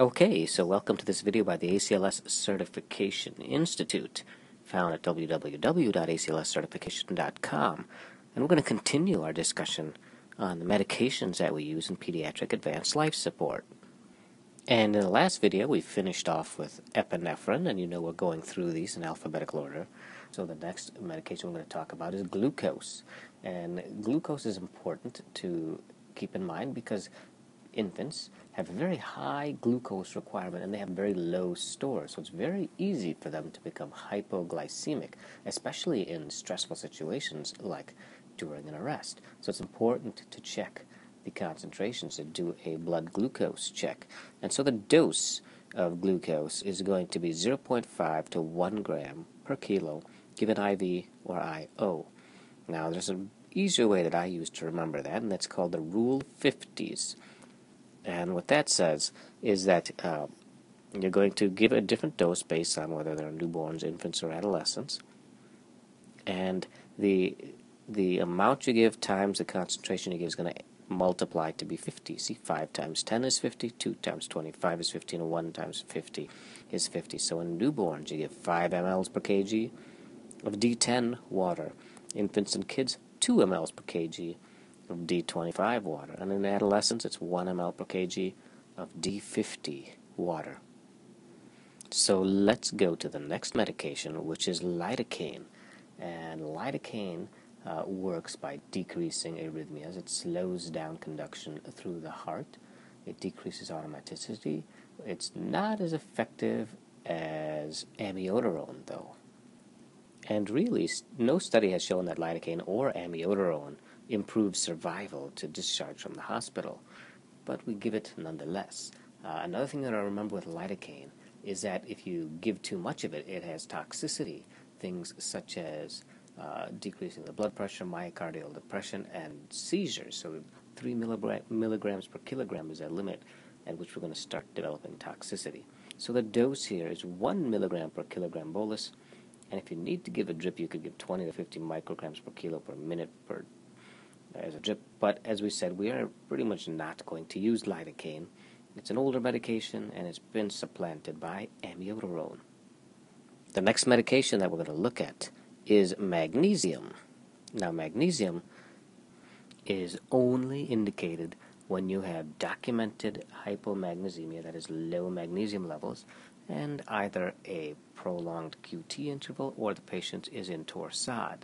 Okay, so welcome to this video by the ACLS Certification Institute, found at www.aclscertification.com. And we're going to continue our discussion on the medications that we use in pediatric advanced life support. And in the last video, we finished off with epinephrine, and you know we're going through these in alphabetical order. So the next medication we're going to talk about is glucose. And glucose is important to keep in mind because infants have a very high glucose requirement and they have very low stores. So it's very easy for them to become hypoglycemic, especially in stressful situations like during an arrest. So it's important to check the concentrations to do a blood glucose check. And so the dose of glucose is going to be 0.5 to 1 gram per kilo given IV or IO. Now there's an easier way that I use to remember that, and that's called the Rule 50s. And what that says is that uh, you're going to give a different dose based on whether they're newborns, infants, or adolescents. And the the amount you give times the concentration you give is going to multiply to be 50. See, 5 times 10 is 50, 2 times 25 is 50, and 1 times 50 is 50. So in newborns, you give 5 mLs per kg of D10 water. Infants and kids, 2 mLs per kg of D25 water. And in adolescents, it's 1 ml per kg of D50 water. So let's go to the next medication, which is lidocaine. And lidocaine uh, works by decreasing arrhythmias. It slows down conduction through the heart. It decreases automaticity. It's not as effective as amiodarone, though. And really, no study has shown that lidocaine or amiodarone improves survival to discharge from the hospital, but we give it nonetheless. Uh, another thing that I remember with lidocaine is that if you give too much of it, it has toxicity. Things such as uh, decreasing the blood pressure, myocardial depression, and seizures. So, 3 milligrams per kilogram is a limit at which we're going to start developing toxicity. So, the dose here is 1 milligram per kilogram bolus. And if you need to give a drip, you could give 20 to 50 micrograms per kilo per minute per as a drip. But as we said, we are pretty much not going to use lidocaine. It's an older medication and it's been supplanted by amiodarone. The next medication that we're going to look at is magnesium. Now, magnesium is only indicated when you have documented hypomagnesemia, that is low magnesium levels, and either a prolonged QT interval or the patient is in torsade.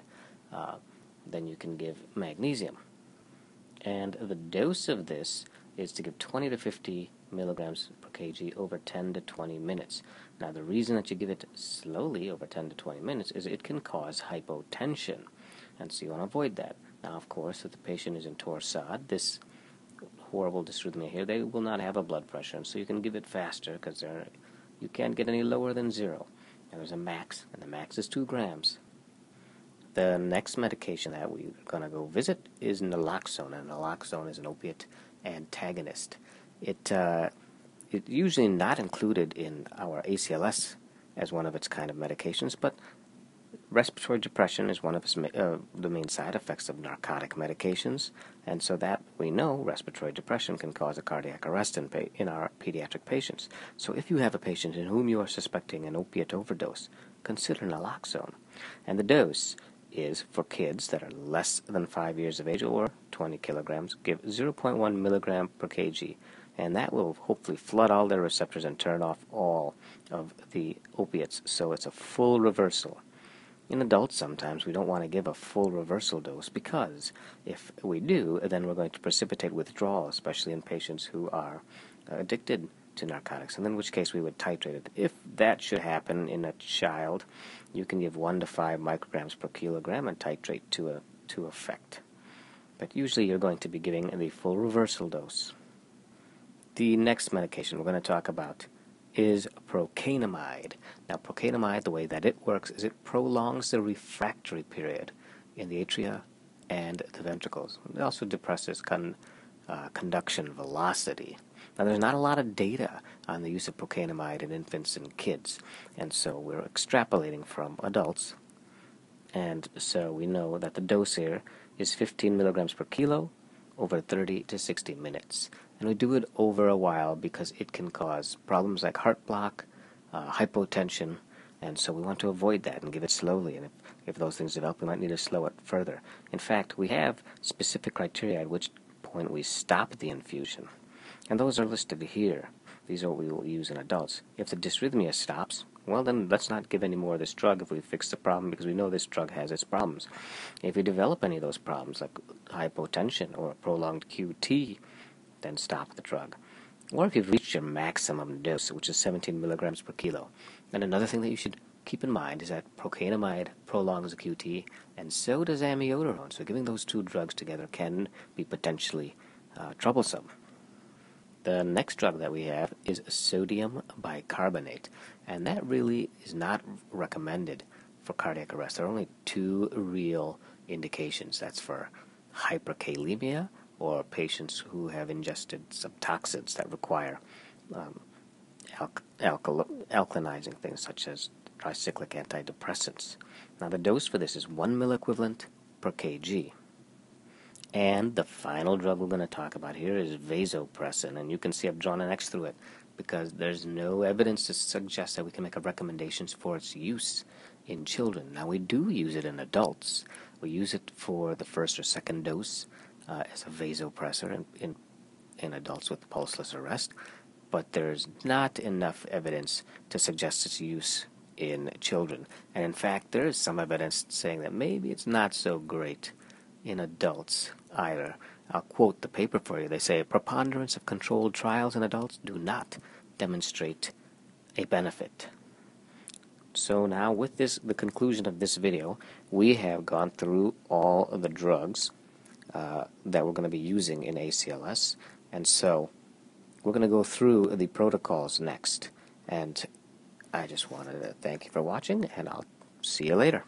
Uh, then you can give magnesium. And the dose of this is to give 20 to 50 milligrams per kg over 10 to 20 minutes. Now, the reason that you give it slowly over 10 to 20 minutes is it can cause hypotension, and so you want to avoid that. Now, of course, if the patient is in torsade, this horrible dysrhythmia here, they will not have a blood pressure, and so you can give it faster because you can't get any lower than zero. And there's a max, and the max is 2 grams. The next medication that we're going to go visit is naloxone, and naloxone is an opiate antagonist. It uh, it's usually not included in our ACLS as one of its kind of medications, but respiratory depression is one of its, uh, the main side effects of narcotic medications, and so that we know respiratory depression can cause a cardiac arrest in, pa- in our pediatric patients. So if you have a patient in whom you are suspecting an opiate overdose, consider naloxone. And the dose is for kids that are less than 5 years of age or 20 kilograms, give 0.1 milligram per kg, and that will hopefully flood all their receptors and turn off all of the opiates. So it's a full reversal. In adults, sometimes we don't want to give a full reversal dose because if we do, then we're going to precipitate withdrawal, especially in patients who are addicted to narcotics, and in which case we would titrate it. If that should happen in a child, you can give 1 to 5 micrograms per kilogram and titrate to, a, to effect. But usually you're going to be giving the full reversal dose. The next medication we're going to talk about is procainamide. Now, procainamide, the way that it works is it prolongs the refractory period in the atria and the ventricles. It also depresses con, uh, conduction velocity. Now, there's not a lot of data on the use of procainamide in infants and kids, and so we're extrapolating from adults. And so we know that the dose here is 15 milligrams per kilo over 30 to 60 minutes. And we do it over a while because it can cause problems like heart block, uh, hypotension, and so we want to avoid that and give it slowly. And if, if those things develop, we might need to slow it further. In fact, we have specific criteria at which point we stop the infusion. And those are listed here. These are what we will use in adults. If the dysrhythmia stops, well, then let's not give any more of this drug if we fix the problem because we know this drug has its problems. If we develop any of those problems, like hypotension or a prolonged QT, then stop the drug. Or if you've reached your maximum dose, which is 17 milligrams per kilo. And another thing that you should keep in mind is that procainamide prolongs the QT, and so does amiodarone. So giving those two drugs together can be potentially uh, troublesome. The next drug that we have is sodium bicarbonate, and that really is not recommended for cardiac arrest. There are only two real indications. That's for hyperkalemia or patients who have ingested some toxins that require um, alkalinizing things such as tricyclic antidepressants. Now the dose for this is 1 milliequivalent per kg. And the final drug we're going to talk about here is vasopressin. And you can see I've drawn an X through it because there's no evidence to suggest that we can make a recommendations for its use in children. Now, we do use it in adults. We use it for the first or second dose uh, as a vasopressor in, in, in adults with pulseless arrest, but there's not enough evidence to suggest its use in children. And in fact, there is some evidence saying that maybe it's not so great in adults either. I'll quote the paper for you. They say preponderance of controlled trials in adults do not demonstrate a benefit. So now with this the conclusion of this video, we have gone through all of the drugs uh, that we're going to be using in ACLS. And so we're going to go through the protocols next. And I just wanted to thank you for watching, and I'll see you later.